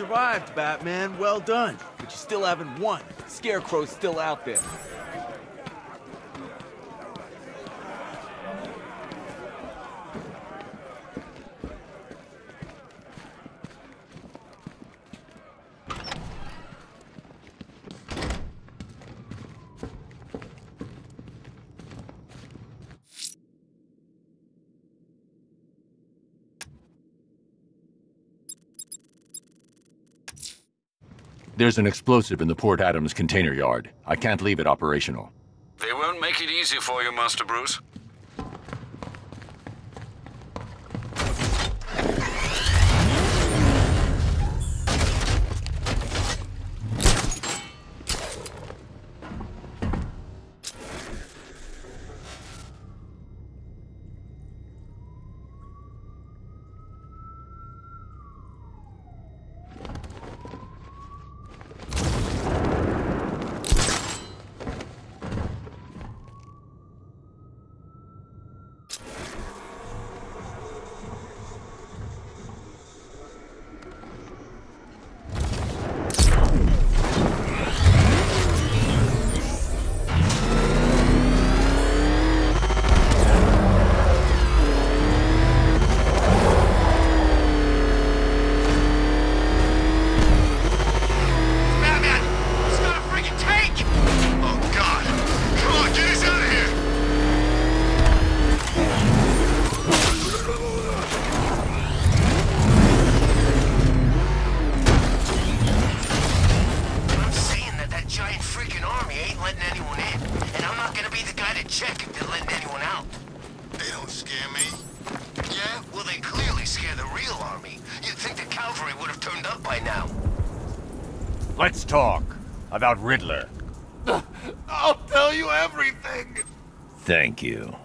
survived, Batman. Well done. But you still haven't won. Scarecrow's still out there. There's an explosive in the Port Adams container yard. I can't leave it operational. They won't make it easy for you, Master Bruce. Let's talk about Riddler. I'll tell you everything. Thank you.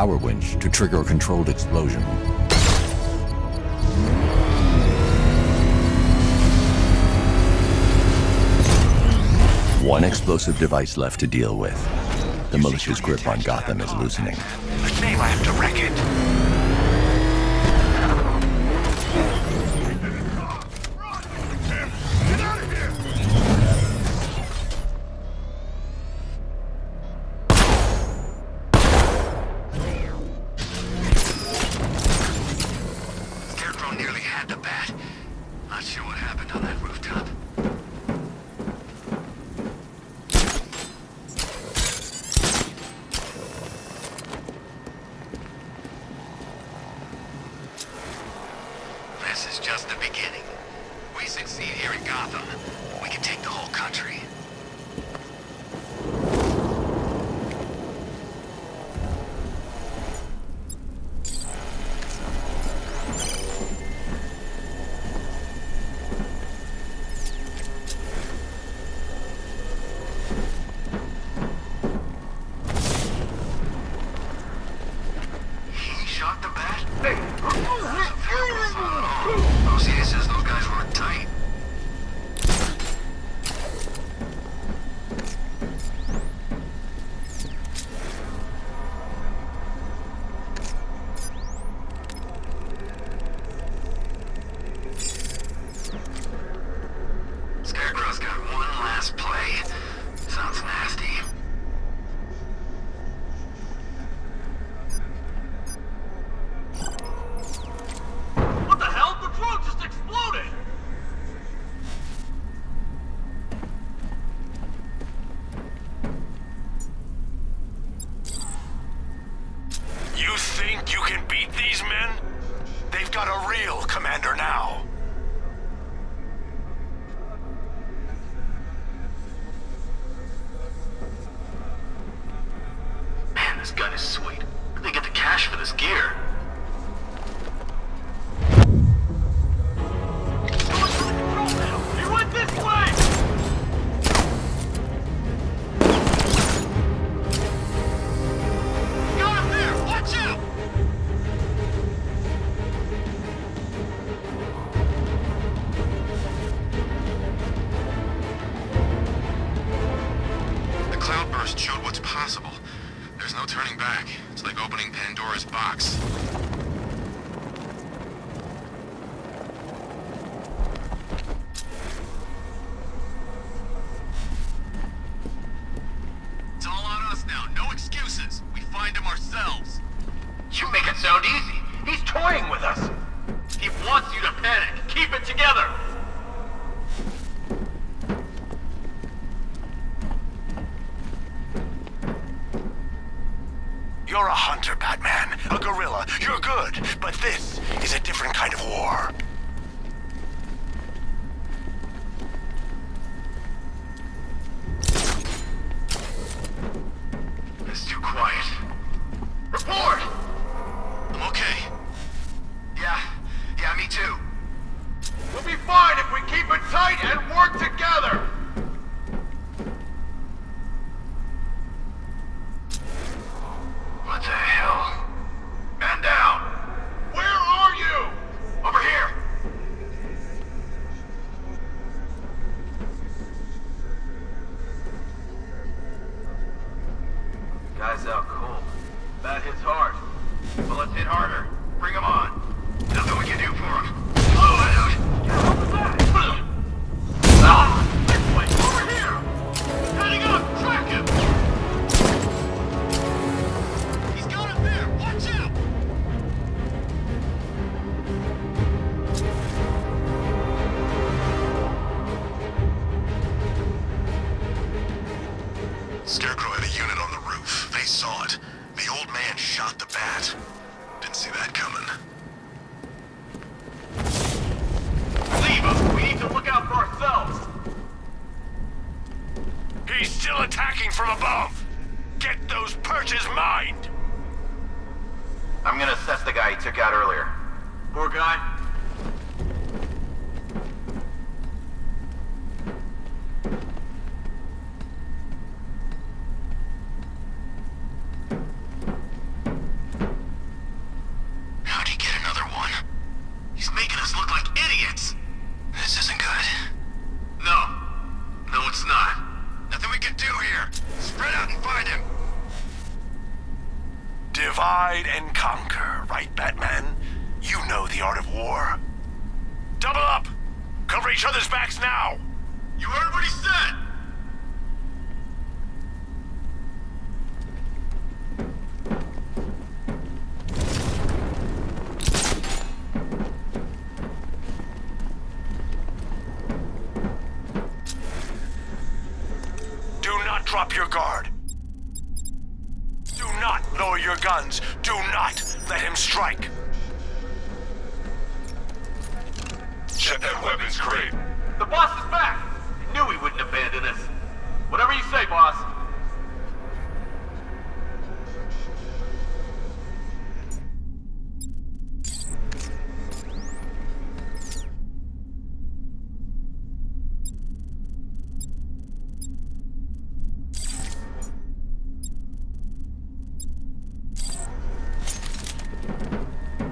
power winch to trigger a controlled explosion. One explosive device left to deal with. The militia's grip on Gotham is loosening. But now I have to wreck it. hits hard. Well, let's hit harder. Bring them on.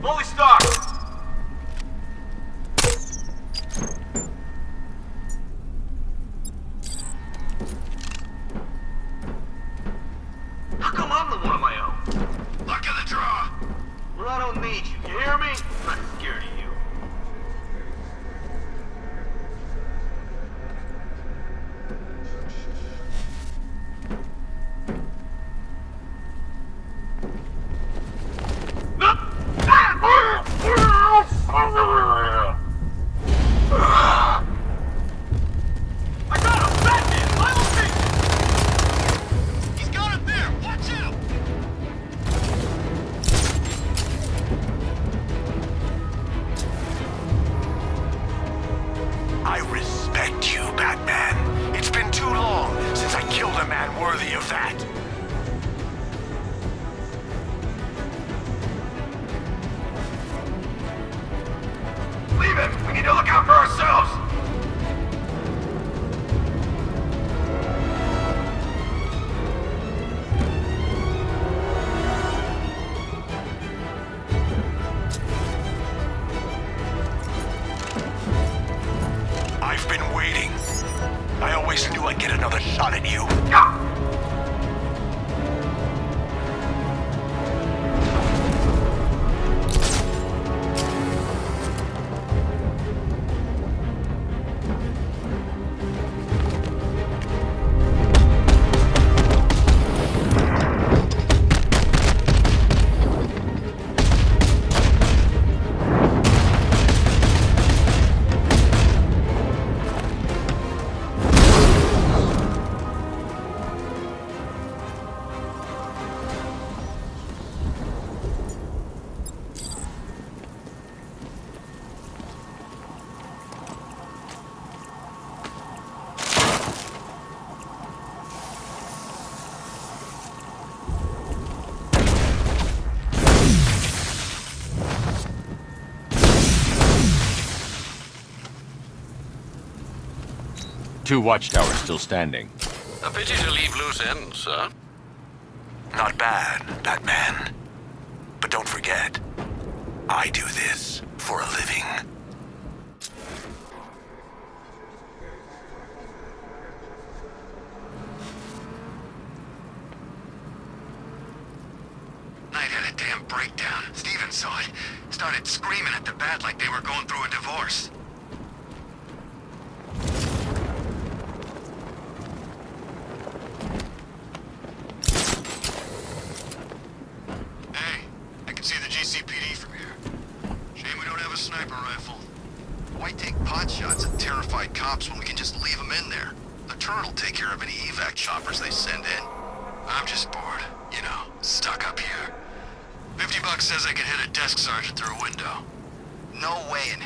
Holy Star! two watchtowers still standing. A pity to leave loose ends, sir. Not bad, Batman. But don't forget, I do this for a living. Knight had a damn breakdown. Steven saw it. Started screaming at the bat like they were going through a divorce. choppers they send in. I'm just bored, you know, stuck up here. 50 bucks says I can hit a desk sergeant through a window. No way in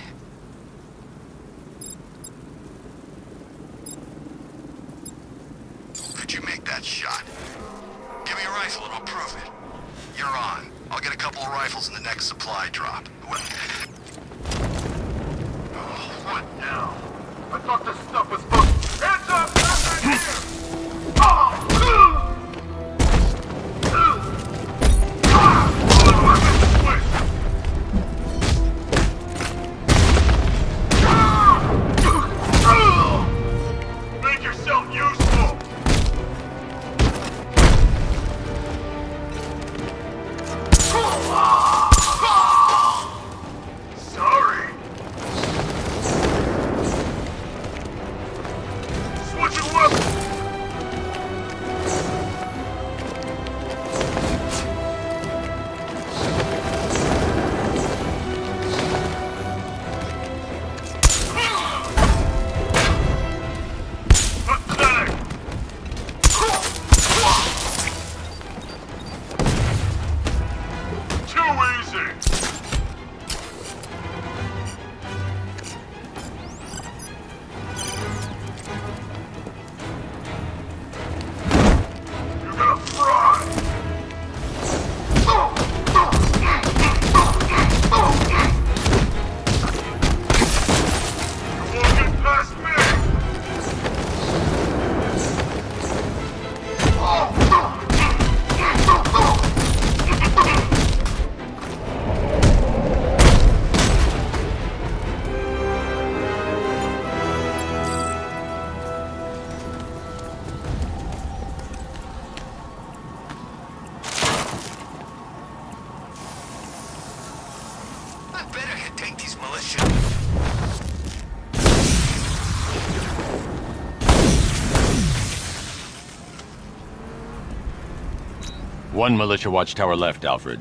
One militia watchtower left, Alfred.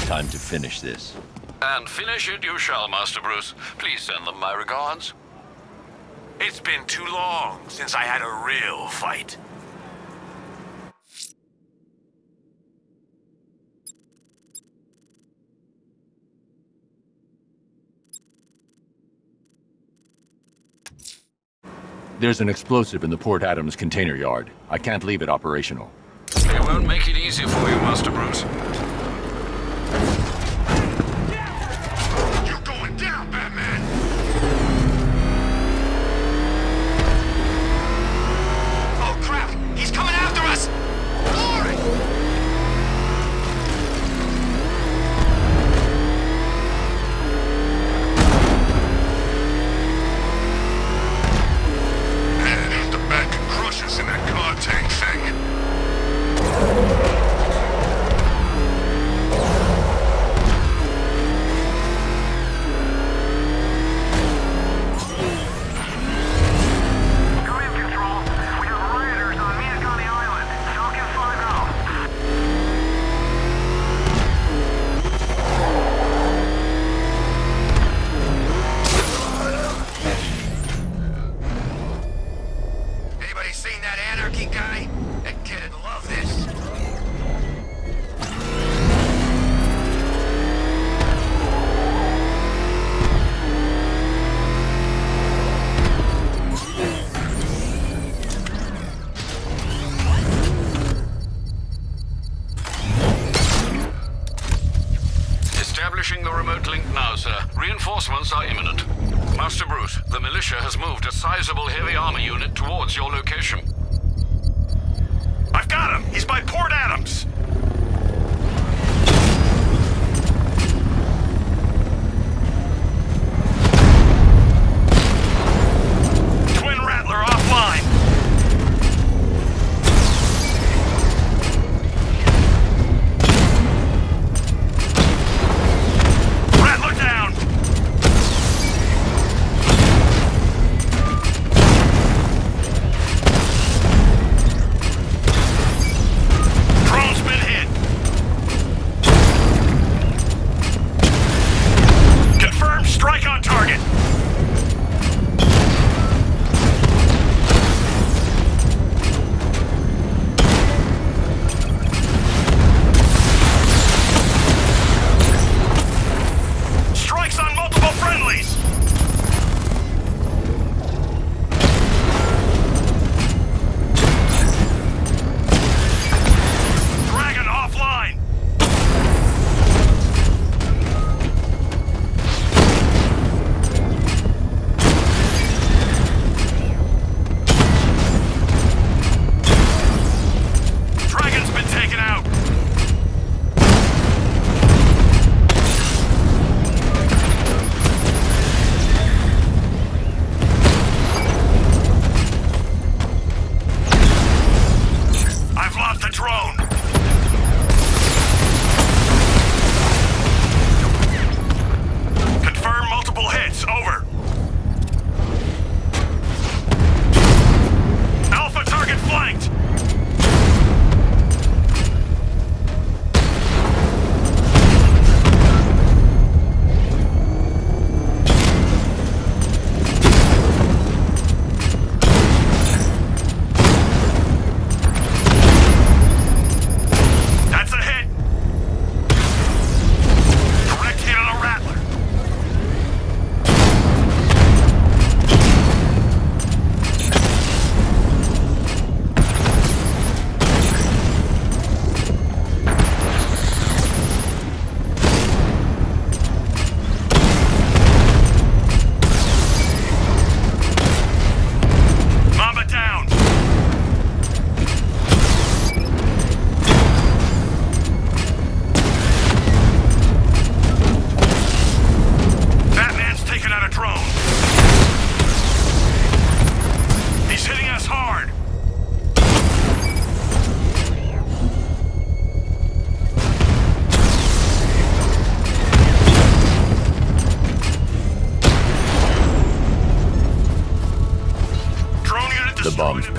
Time to finish this. And finish it you shall, Master Bruce. Please send them my regards. It's been too long since I had a real fight. There's an explosive in the Port Adams container yard. I can't leave it operational. Won't make it easy for you, Master Bruce.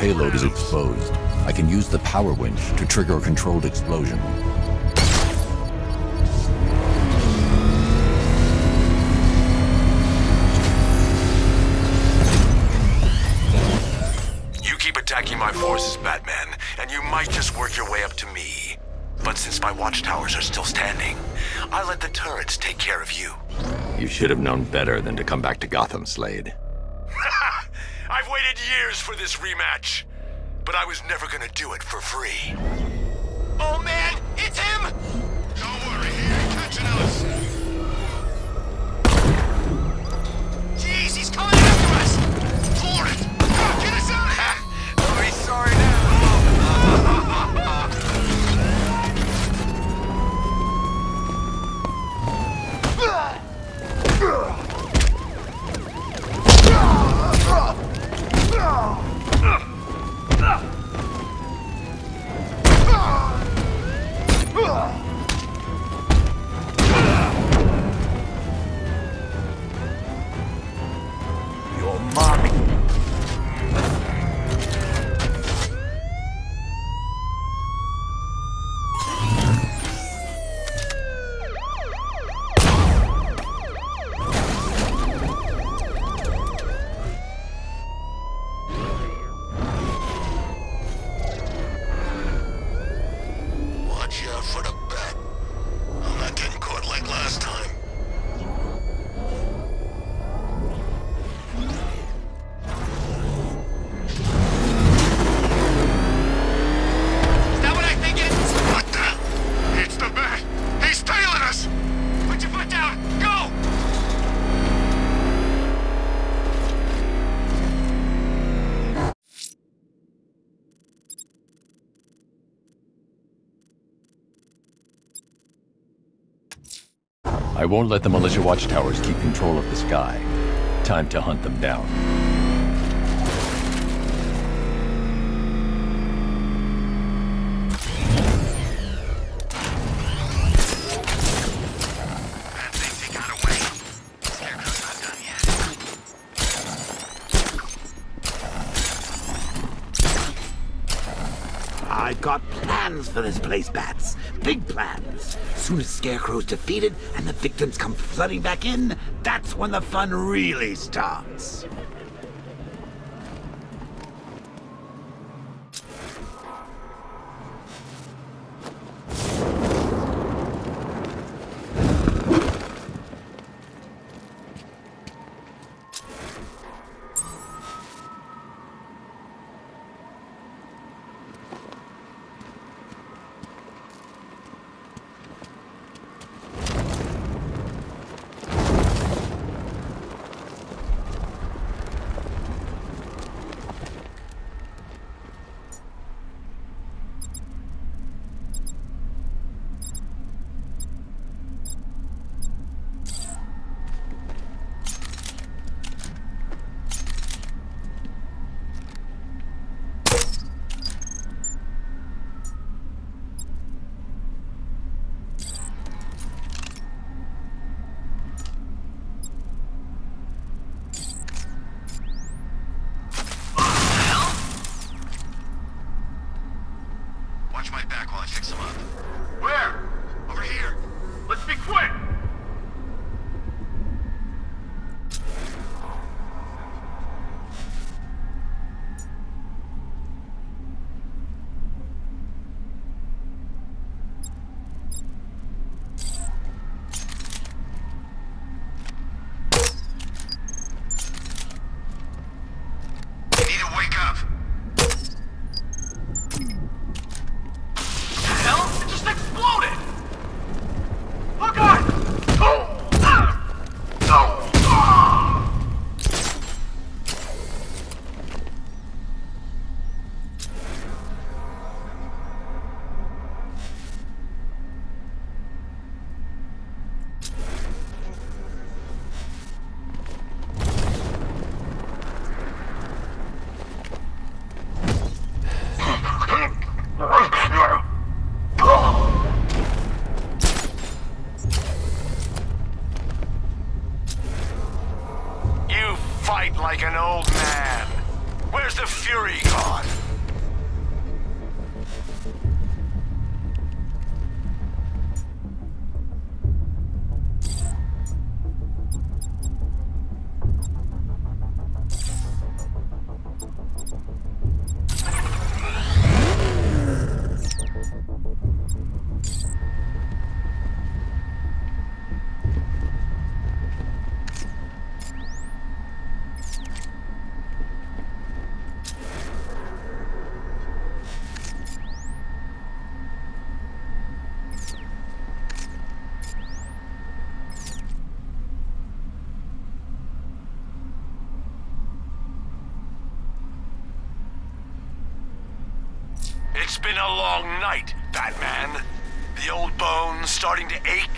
Payload is exposed. I can use the power winch to trigger a controlled explosion. You keep attacking my forces, Batman, and you might just work your way up to me. But since my watchtowers are still standing, I let the turrets take care of you. You should have known better than to come back to Gotham, Slade. For this rematch, but I was never gonna do it for free. Won't let the militia watchtowers keep control of the sky. Time to hunt them down. Scarecrow's defeated and the victims come flooding back in, that's when the fun really starts. starting to ache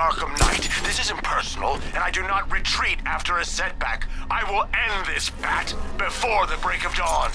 Arkham Knight. This isn't personal, and I do not retreat after a setback. I will end this bat before the break of dawn.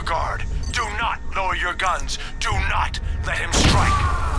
Your guard. Do not lower your guns. Do not let him strike.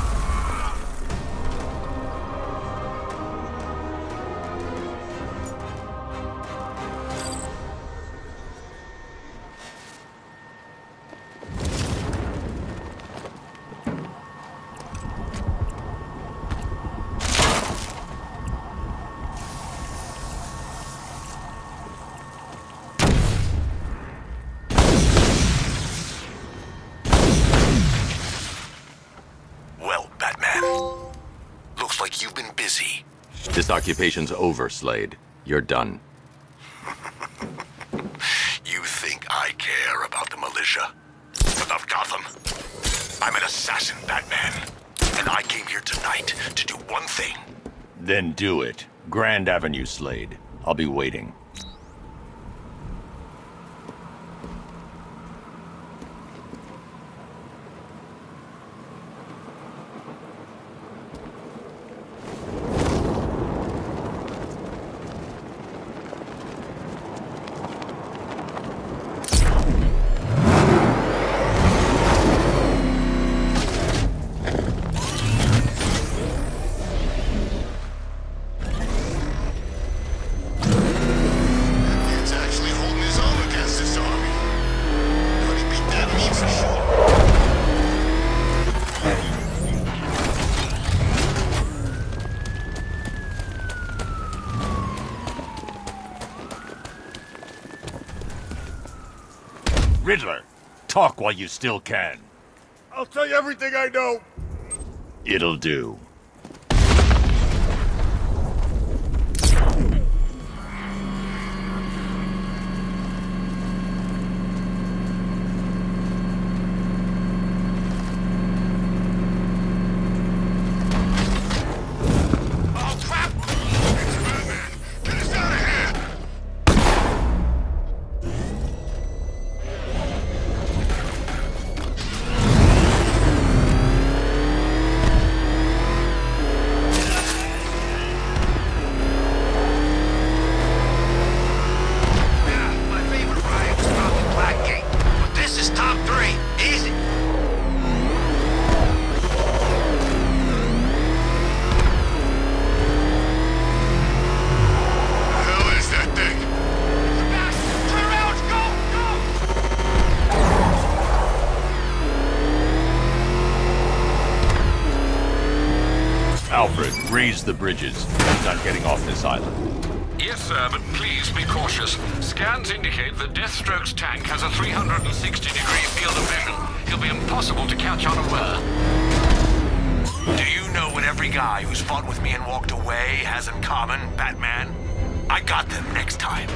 Occupation's over, Slade. You're done. You think I care about the militia? About Gotham? I'm an assassin, Batman. And I came here tonight to do one thing. Then do it. Grand Avenue, Slade. I'll be waiting. While you still can. I'll tell you everything I know. It'll do. The bridges. He's not getting off this island. Yes, sir, but please be cautious. Scans indicate that Deathstroke's tank has a 360 degree field of vision. He'll be impossible to catch unaware. Do you know what every guy who's fought with me and walked away has in common, Batman? I got them next time.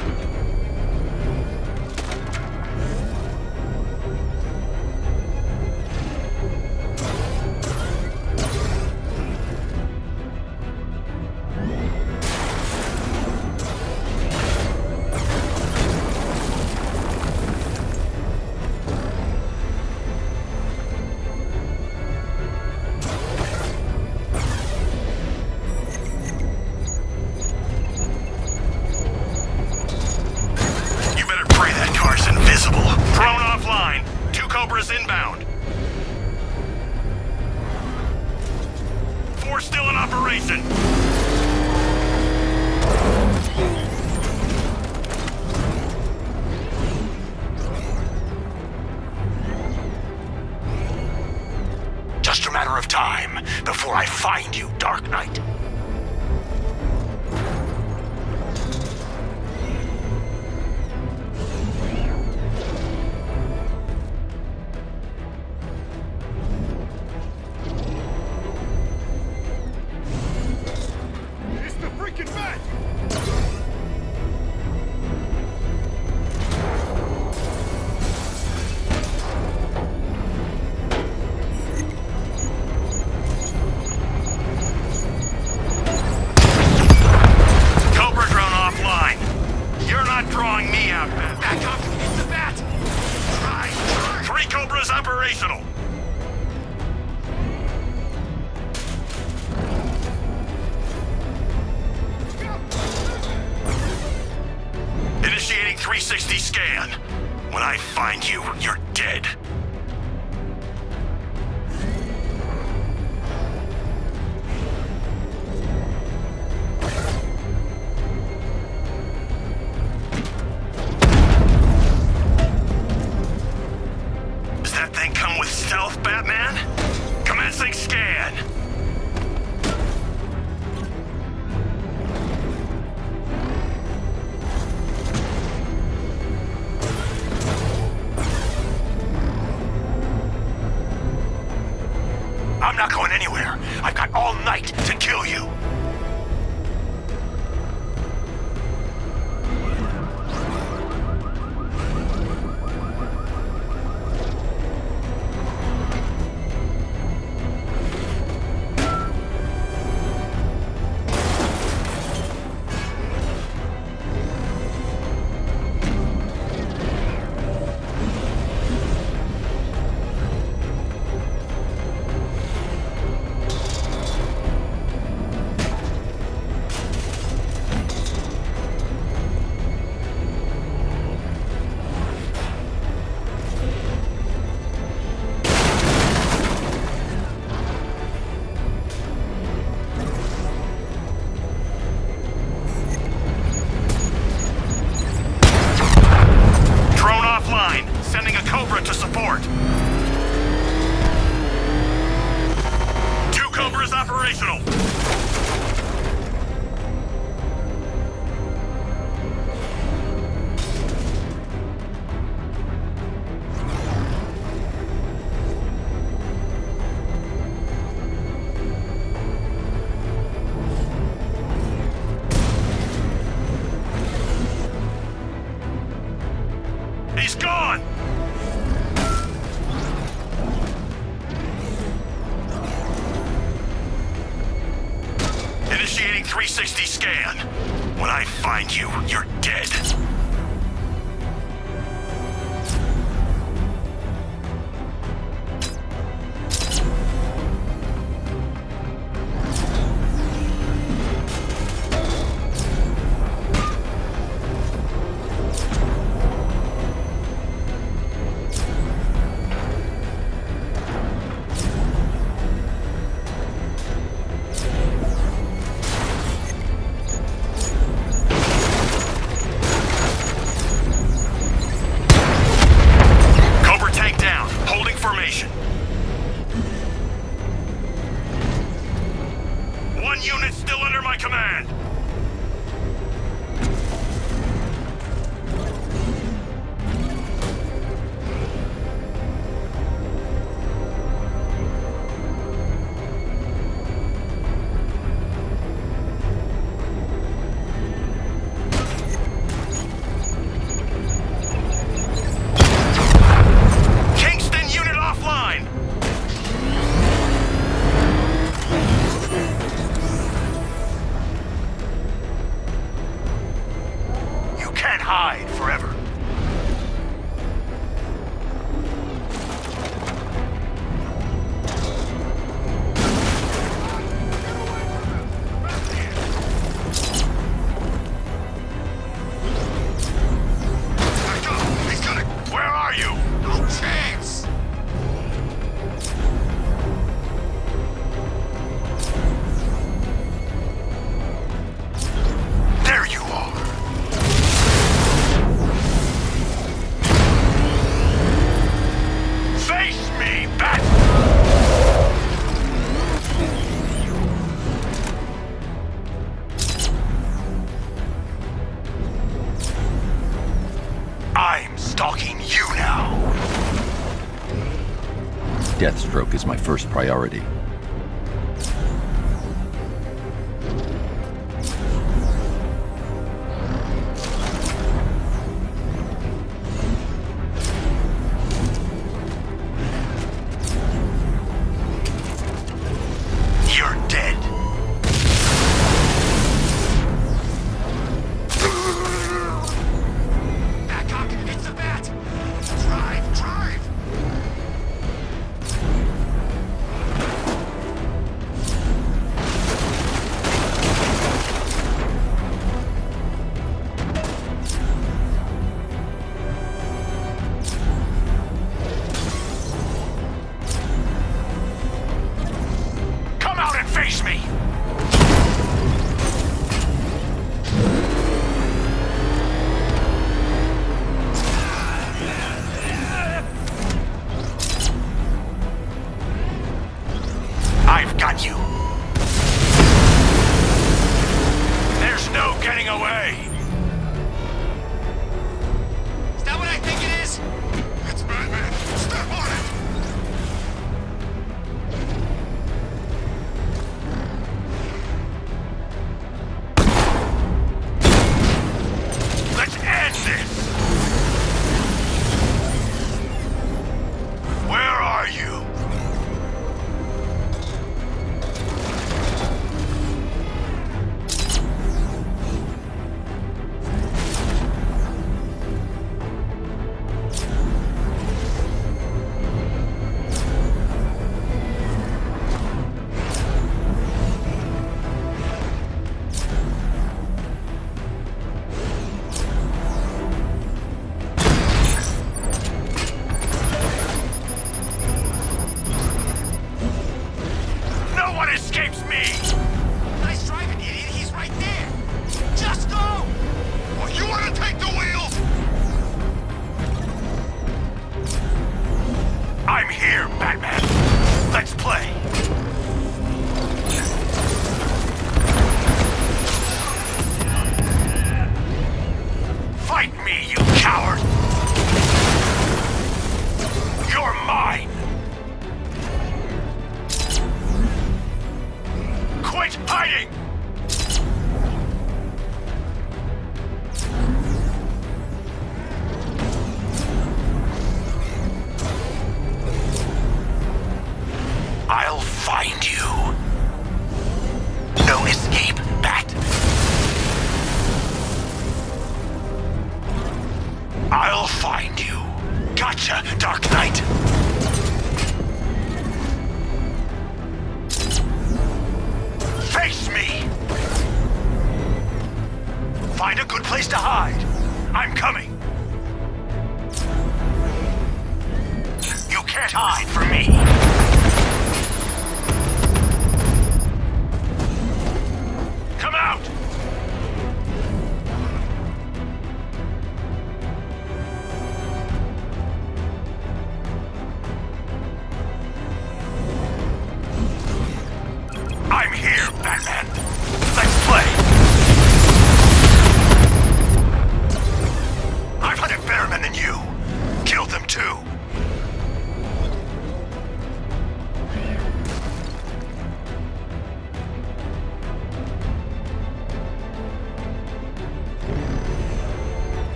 Deathstroke is my first priority.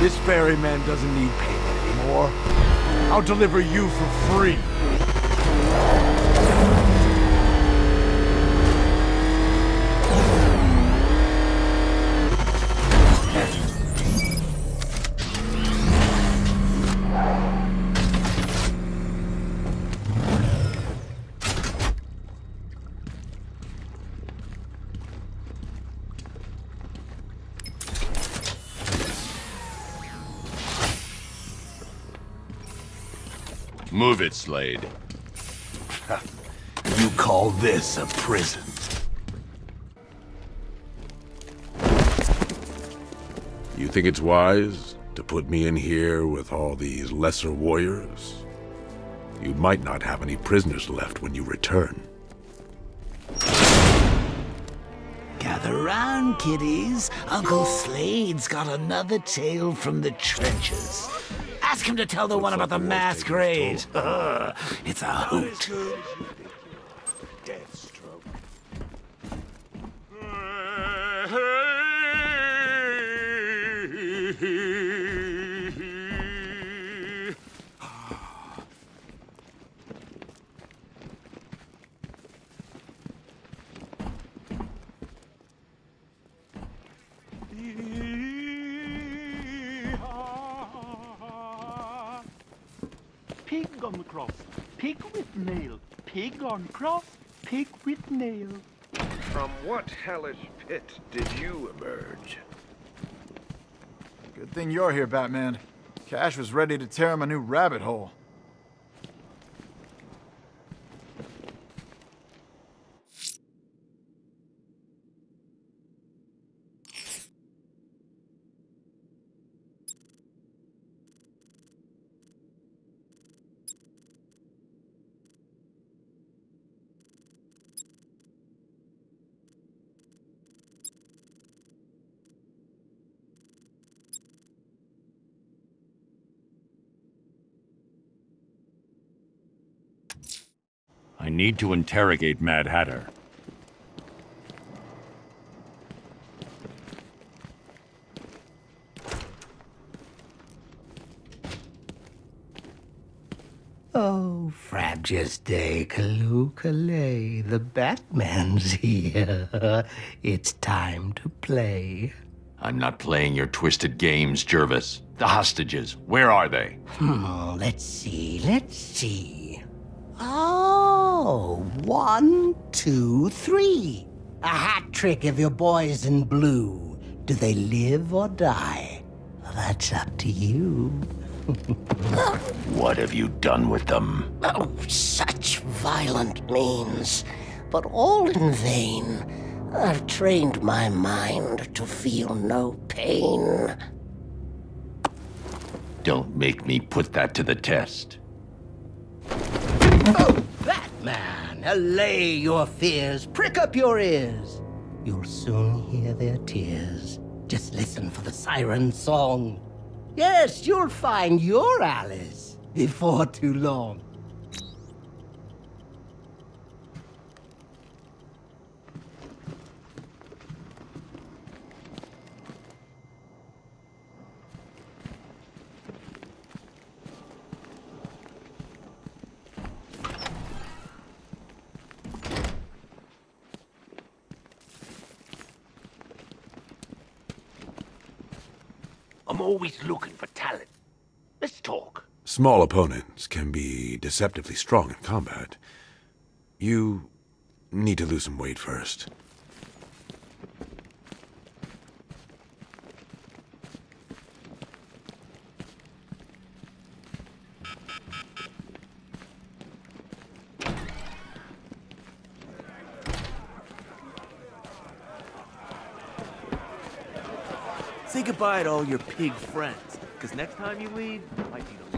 This ferryman doesn't need payment anymore. I'll deliver you for free. Prove it, Slade. you call this a prison? You think it's wise to put me in here with all these lesser warriors? You might not have any prisoners left when you return. Gather round, kiddies. Uncle Slade's got another tale from the trenches. Ask him to tell the one about the masquerade. It's a hoot. Pig on cross. Pig with nail. From what hellish pit did you emerge? Good thing you're here, Batman. Cash was ready to tear him a new rabbit hole. Need to interrogate Mad Hatter. Oh, Frabjous Day, Callooh the Batman's here. It's time to play. I'm not playing your twisted games, Jervis. The hostages, where are they? Hmm, let's see, let's see. Oh, one, two, three. A hat trick of your boys in blue. Do they live or die? That's up to you. What have you done with them? Oh, such violent means, but all in vain. I've trained my mind to feel no pain. Don't make me put that to the test. Oh, Batman, allay your fears, prick up your ears. You'll soon hear their tears. Just listen for the siren song. Yes, you'll find your Alice before too long. Looking for talent. Let's talk. Small opponents can be deceptively strong in combat. You need to lose some weight first. Say goodbye to all your pig friends, because next time you leave, might be the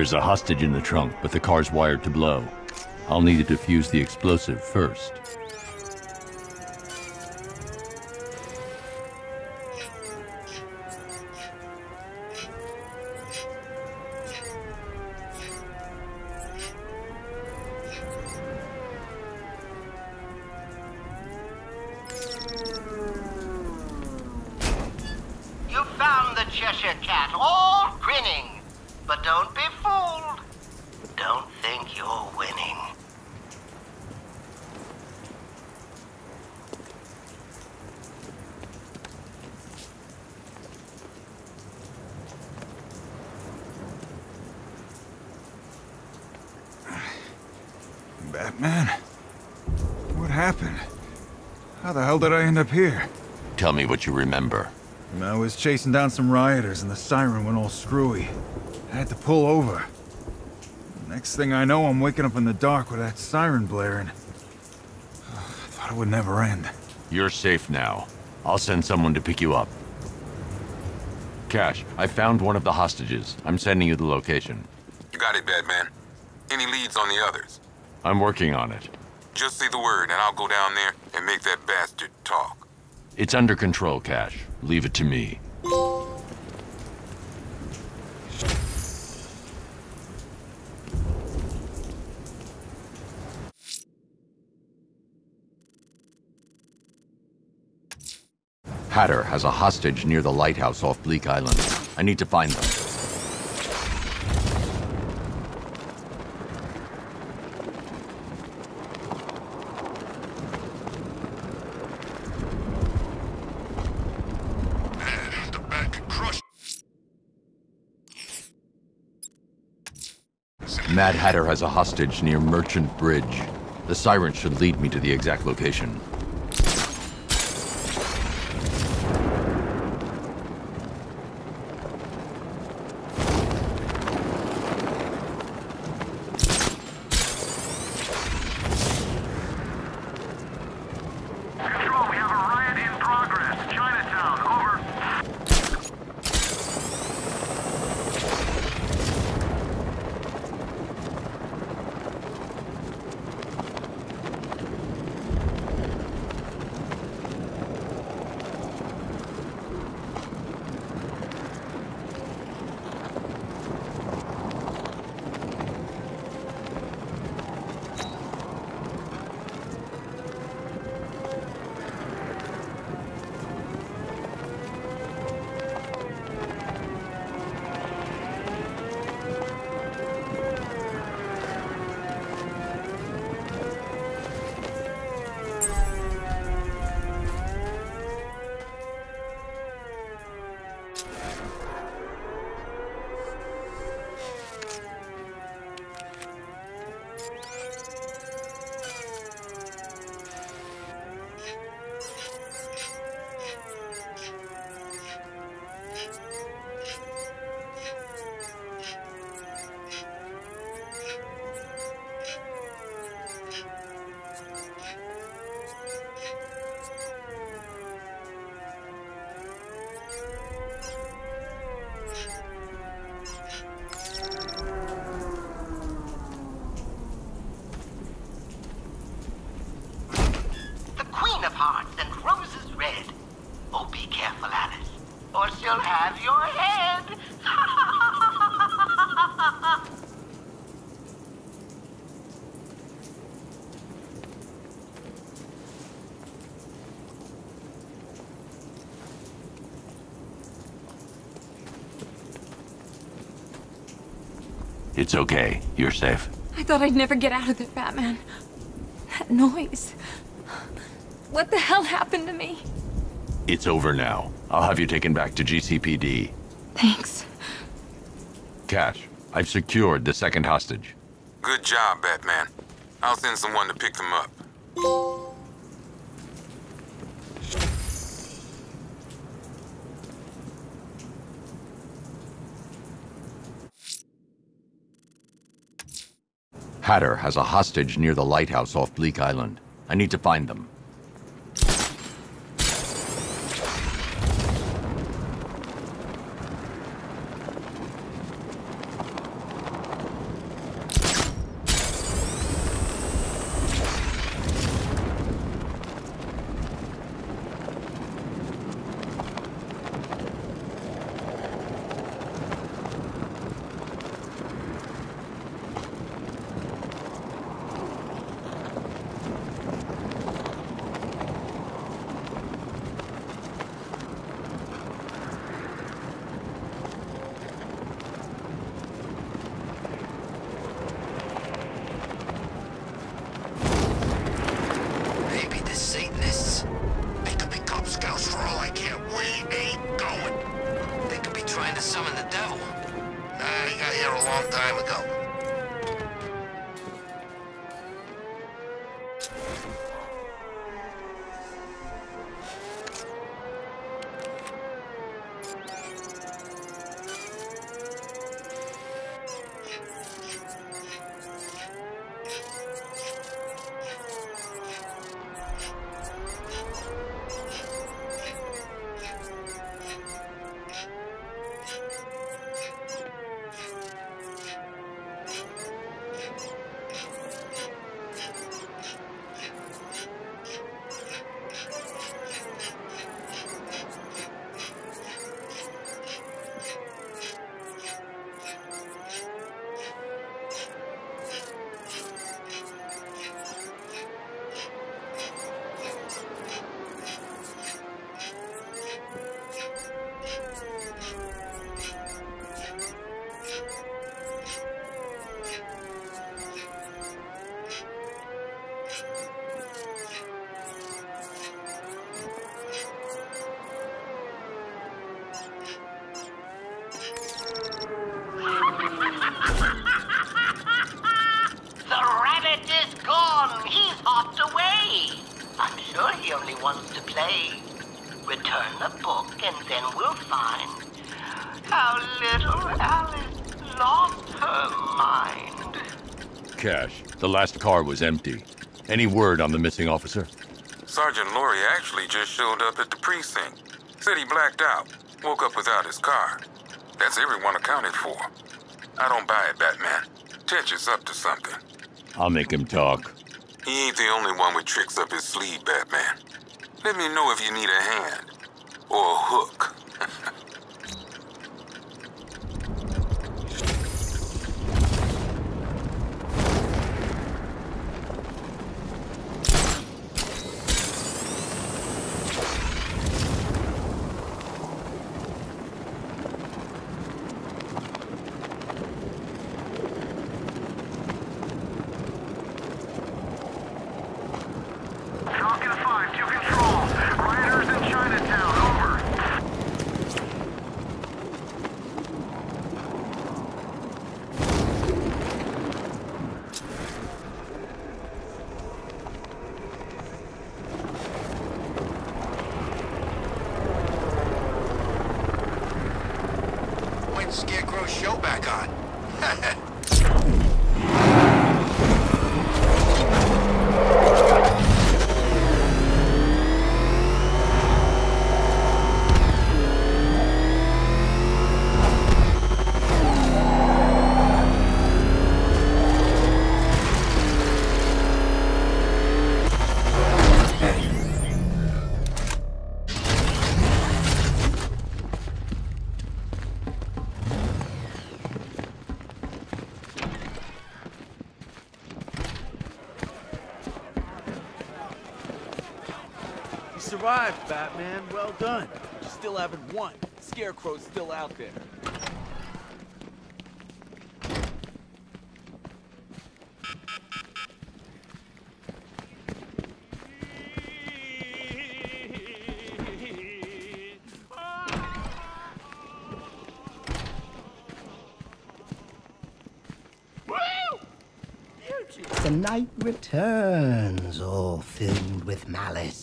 There's a hostage in the trunk, but the car's wired to blow. I'll need to defuse the explosive first. You found the Cheshire Cat, all grinning. But don't be fooled. Don't think you're winning. Batman? What happened? How the hell did I end up here? Tell me what you remember. I was chasing down some rioters and the siren went all screwy. I had to pull over. Next thing I know, I'm waking up in the dark with that siren blaring. I thought it would never end. You're safe now. I'll send someone to pick you up. Cash, I found one of the hostages. I'm sending you the location. You got it, Batman. Any leads on the others? I'm working on it. Just say the word and I'll go down there and make that bastard talk. It's under control, Cash. Leave it to me. Hatter has a hostage near the lighthouse off Bleak Island. I need to find them. Mad Hatter has a hostage near Merchant Bridge. The siren should lead me to the exact location. It's okay. You're safe. I thought I'd never get out of there, Batman. That noise. What the hell happened to me? It's over now. I'll have you taken back to GCPD. Thanks. Cash, I've secured the second hostage. Good job, Batman. I'll send someone to pick them up. Hatter has a hostage near the lighthouse off Bleak Island. I need to find them. The last car was empty. Any word on the missing officer? Sergeant Laurie actually just showed up at the precinct. Said he blacked out. Woke up without his car. That's everyone accounted for. I don't buy it, Batman. Tetch is up to something. I'll make him talk. He ain't the only one with tricks up his sleeve, Batman. Let me know if you need a hand. Or a hook. Falcon 5 to control. Rioters in Chinatown, over. When Scarecrow's show back on. Batman. Well done. You still haven't won. Scarecrow's still out there. The night returns, all filled with malice.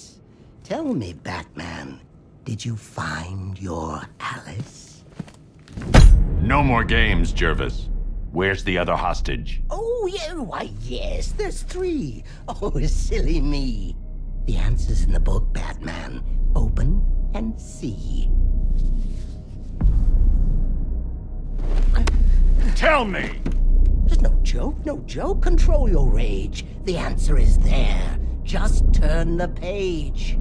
Tell me, Batman, did you find your Alice? No more games, Jervis. Where's the other hostage? Oh, yeah, why, yes, there's three. Oh, silly me. The answer's in the book, Batman. Open and see. Tell me! There's no joke, no joke. Control your rage. The answer is there. Just turn the page.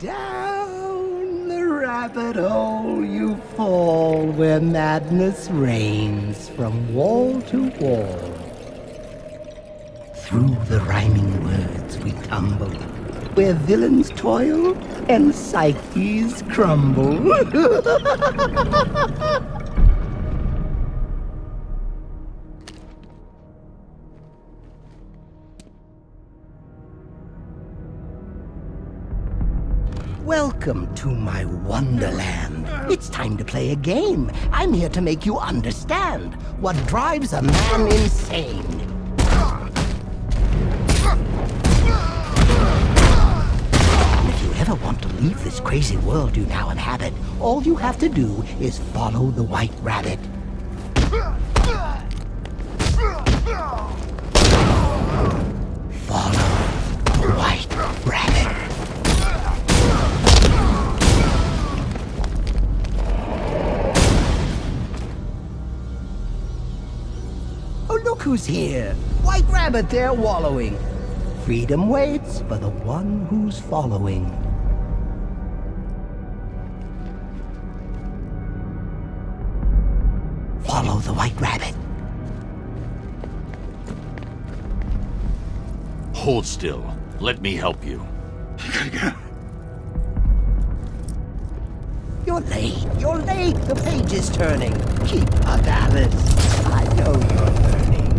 Down the rabbit hole you fall where madness reigns from wall to wall. Through the rhyming words we tumble, where villains toil and psyches crumble. Welcome to my wonderland. It's time to play a game. I'm here to make you understand what drives a man insane. Leave this crazy world you now inhabit, all you have to do is follow the white rabbit. Follow the white rabbit. Oh, look who's here. White rabbit there wallowing. Freedom waits for the one who's following. Hold still. Let me help you. You're late. You're late. The page is turning. Keep up, Alice. I know you're learning.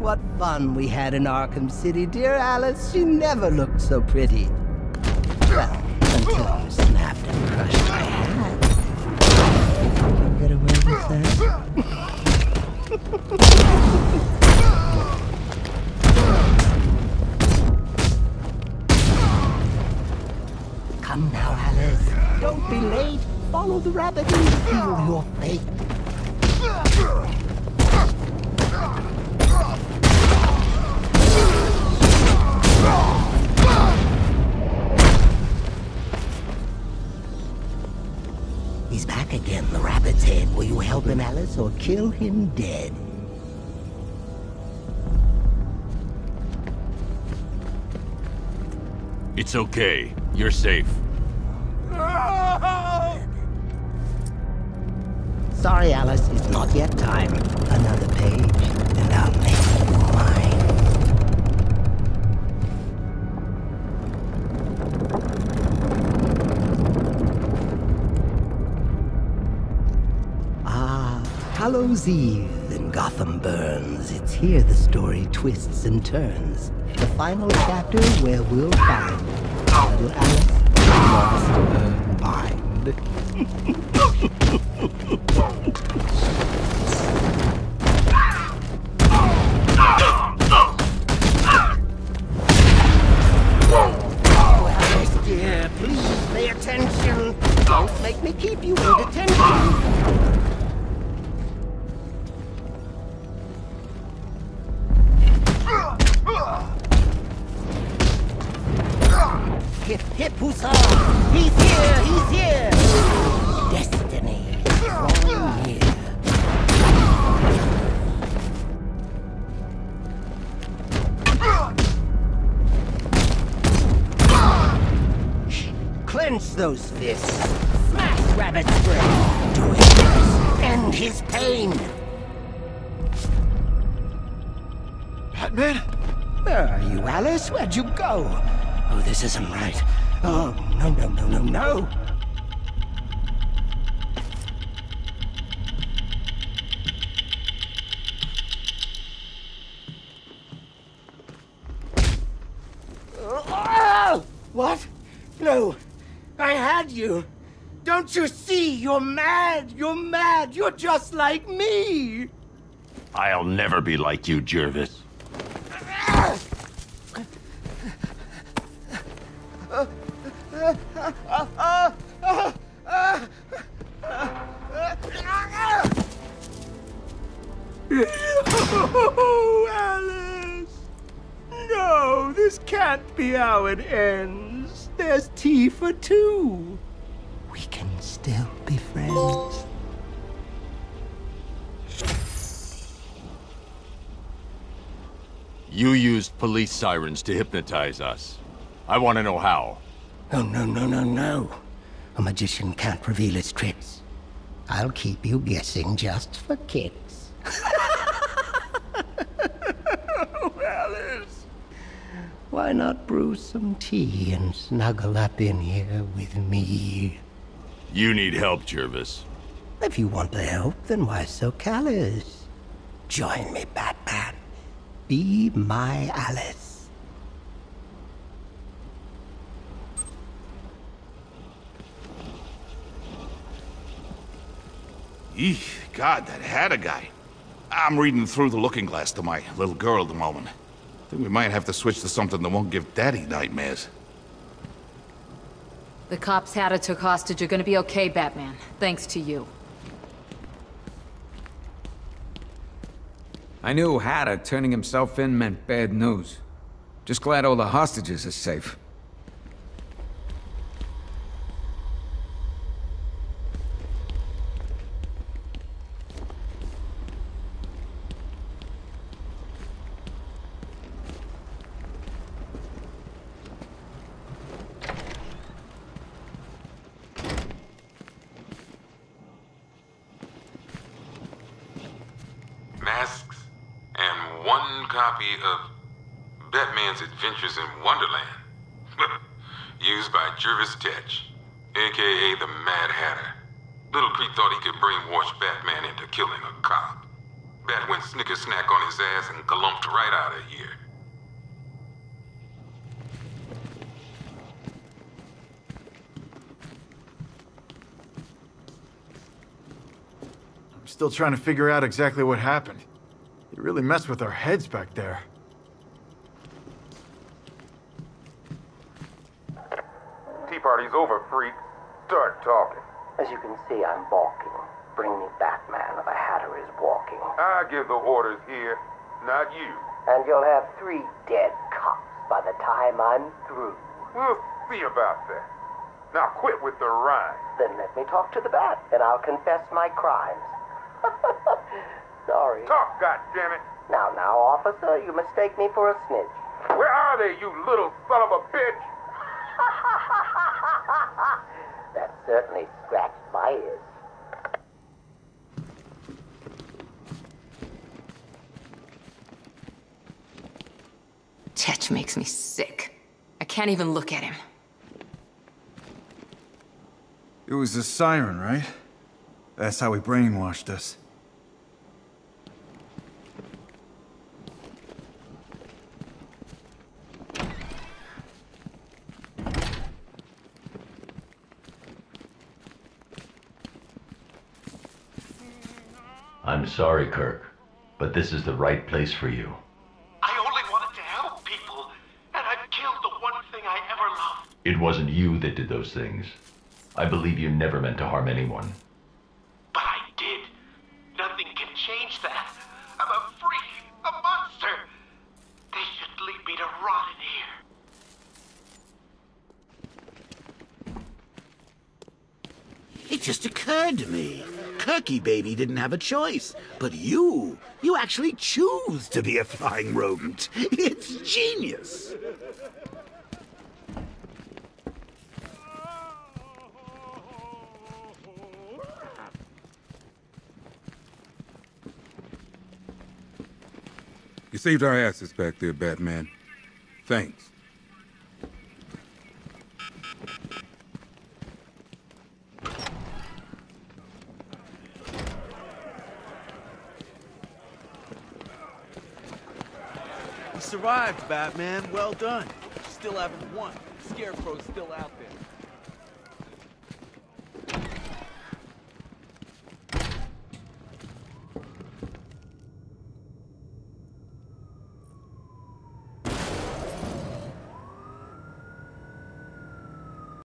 What fun we had in Arkham City, dear Alice. She never looked so pretty. Come now, Alice. Don't be late. Follow the rabbit feel your fate. Or kill him dead? It's okay. You're safe. Sorry, Alice, it's not yet time. Another page, and I'll make Hallows Eve and Gotham burns. It's here the story twists and turns. The final chapter where we'll find little Alice lost her mind. Where'd you go? Oh, this isn't right. Oh, no, no, no, no, no. Oh! What? No. I had you. Don't you see? You're mad. You're mad. You're just like me. I'll never be like you, Jervis. This can't be how it ends. There's tea for two. We can still be friends. You used police sirens to hypnotize us. I want to know how. Oh, no, no, no, no. A magician can't reveal his tricks. I'll keep you guessing just for kicks. Alice! Why not brew some tea and snuggle up in here with me? You need help, Jervis. If you want to help, then why so callous? Join me, Batman. Be my Alice. Eek, God, that had a guy. I'm reading through the looking glass to my little girl at the moment. Think we might have to switch to something that won't give Daddy nightmares. The cops Hatter took hostage are gonna be okay, Batman. Thanks to you. I knew Hatter turning himself in meant bad news. Just glad all the hostages are safe. masks, and one copy of Batman's Adventures in Wonderland. Used by Jervis Tetch, aka the Mad Hatter. Little Creep thought he could brainwash Batman into killing a cop. Bat went snicker snack on his ass and galumphed right out of here. I'm still trying to figure out exactly what happened. You really messed with our heads back there. Tea party's over, freak. Start talking. As you can see, I'm balking. Bring me Batman or the Hatter is walking. I give the orders here, not you. And you'll have three dead cops by the time I'm through. We'll see about that. Now quit with the rhyme. Then let me talk to the Bat, and I'll confess my crimes. Sorry. Talk, goddammit. Now, now, officer, you mistake me for a snitch. Where are they, you little son of a bitch? That certainly scratched my ears. Tetch makes me sick. I can't even look at him. It was the siren, right? That's how he brainwashed us. I'm sorry, Kirk, but this is the right place for you. I only wanted to help people, and I've killed the one thing I ever loved. It wasn't you that did those things. I believe you never meant to harm anyone. But I did. Nothing can change that. I'm a freak, a monster. They should leave me to rot in here. It just occurred to Kirky baby didn't have a choice. But you, you actually choose to be a flying rodent. It's genius. You saved our asses back there, Batman. Thanks. You survived, Batman. Well done. Still haven't won. Scarecrow's still out there.